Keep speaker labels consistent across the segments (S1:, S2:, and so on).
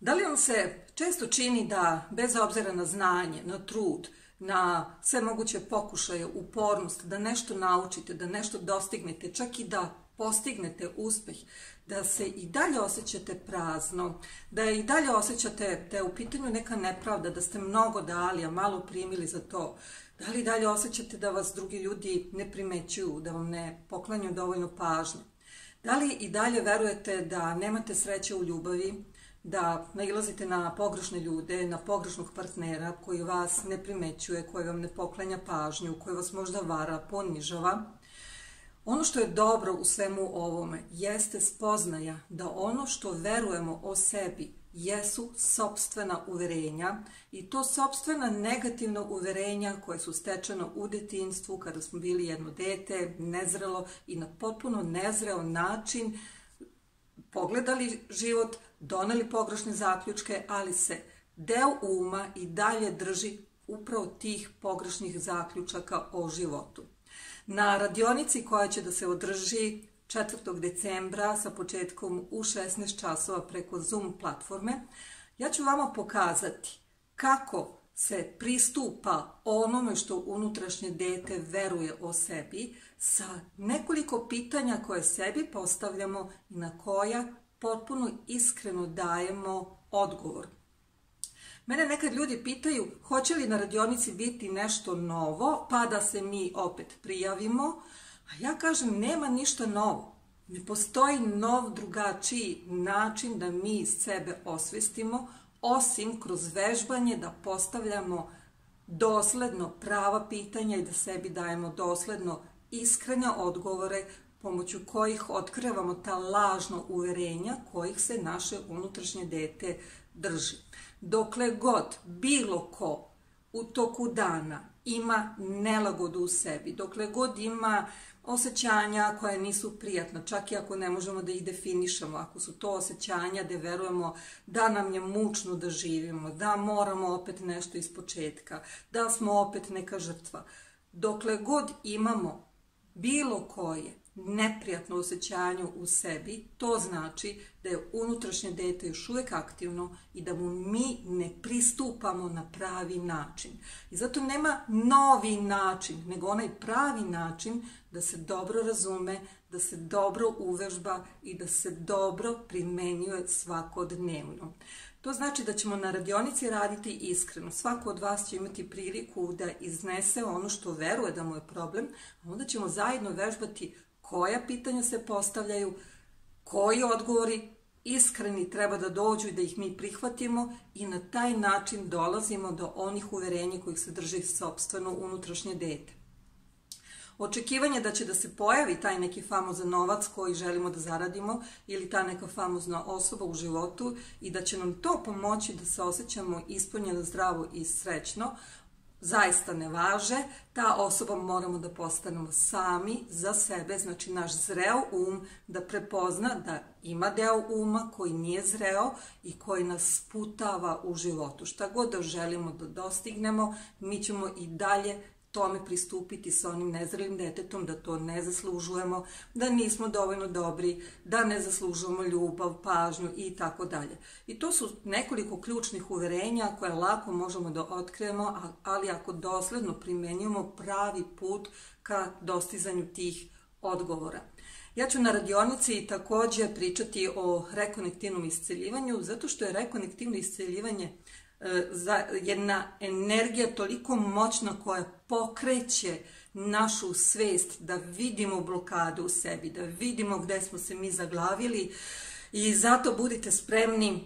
S1: Da li vam se često čini da, bez obzira na znanje, na trud, na sve moguće pokušaje, upornost, da nešto naučite, da nešto dostignete, čak i da postignete uspeh, da se i dalje osjećate prazno, da i dalje osjećate da je u pitanju neka nepravda, da ste mnogo dali, a malo primili za to, da li dalje osjećate da vas drugi ljudi ne primećuju, da vam ne poklanju dovoljno pažnje, da li i dalje verujete da nemate sreće u ljubavi, da nailazite na pogrešne ljude, na pogrešnog partnera koji vas ne primećuje, koji vam ne poklanja pažnju, koji vas možda vara, ponižava. Ono što je dobro u svemu ovome jeste spoznaja da ono što verujemo o sebi jesu sobstvena uverenja i to sobstvena negativna uverenja koje su stečeno u detinstvu kada smo bili jedno dete, nezrelo i na potpuno nezreo način pogledali život, doneli pogrešne zaključke, ali se deo uma i dalje drži upravo tih pogrešnih zaključaka o životu. Na radionici koja će da se održi 4. decembra sa početkom u 16 časova preko Zoom platforme, ja ću vama pokazati kako se pristupa onome što unutrašnje dete veruje o sebi sa nekoliko pitanja koje sebi postavljamo i na koja potpuno iskreno dajemo odgovor. Mene nekad ljudi pitaju hoće li na radionici biti nešto novo pa da se mi opet prijavimo, a ja kažem nema ništa novo. Ne postoji nov drugačiji način da mi sebe osvestimo, osim kroz vežbanje da postavljamo dosledno prava pitanja i da sebi dajemo dosledno iskrene odgovore pomoću kojih otkrivamo ta lažna uverenja kojih se naše unutrašnje dete drži. Dokle god bilo ko u toku dana ima nelagodu u sebi, dokle god ima osjećanja koja nisu prijatna, čak i ako ne možemo da ih definišemo, ako su to osjećanja da verujemo da nam je mučno da živimo, da moramo opet nešto iz početka, da smo opet neka žrtva. Dokle god imamo bilo koje neprijatno osjećanje u sebi, to znači da je unutrašnje dete još uvek aktivno i da mu mi ne pristupamo na pravi način. I zato nema novi način, nego onaj pravi način da se dobro razume, da se dobro uvežba i da se dobro primenjuje svakodnevno. To znači da ćemo na radionici raditi iskreno. Svako od vas će imati priliku da iznese ono što veruje da mu je problem, a onda ćemo zajedno vežbati koja pitanja se postavljaju, koji odgovori iskreni treba da dođu i da ih mi prihvatimo i na taj način dolazimo do onih uverenja kojih se drži sobstveno unutrašnje dete. Očekivanje da će da se pojavi taj neki famozan novac koji želimo da zaradimo ili ta neka famozna osoba u životu i da će nam to pomoći da se osjećamo ispunjeno, zdravo i srećno, zaista ne važe, ta osoba moramo da postanemo sami za sebe, znači naš zreo um da prepozna da ima deo uma koji nije zreo i koji nas sputava u životu. Šta god da želimo da dostignemo, mi ćemo i dalje tome pristupiti sa onim nezrelim detetom, da to ne zaslužujemo, da nismo dovoljno dobri, da ne zaslužujemo ljubav, pažnju i tako dalje. I to su nekoliko ključnih uverenja koje lako možemo da otkrijemo, ali ako dosledno primenjujemo pravi put ka dostizanju tih odgovora. Ja ću na radionici takođe pričati o rekonektivnom isceljivanju, zato što je rekonektivno isceljivanje jedna energija toliko moćna koja pokreće našu svest da vidimo blokadu u sebi, da vidimo gde smo se mi zaglavili i zato budite spremni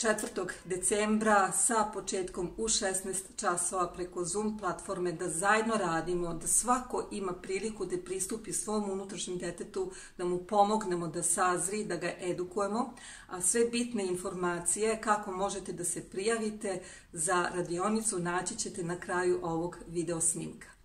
S1: 4. decembra sa početkom u 16 časova preko Zoom platforme da zajedno radimo, da svako ima priliku da pristupi svom unutrašnjem detetu, da mu pomognemo da sazri, da ga edukujemo, a sve bitne informacije kako možete da se prijavite za radionicu naći ćete na kraju ovog video snimka.